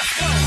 Let's go.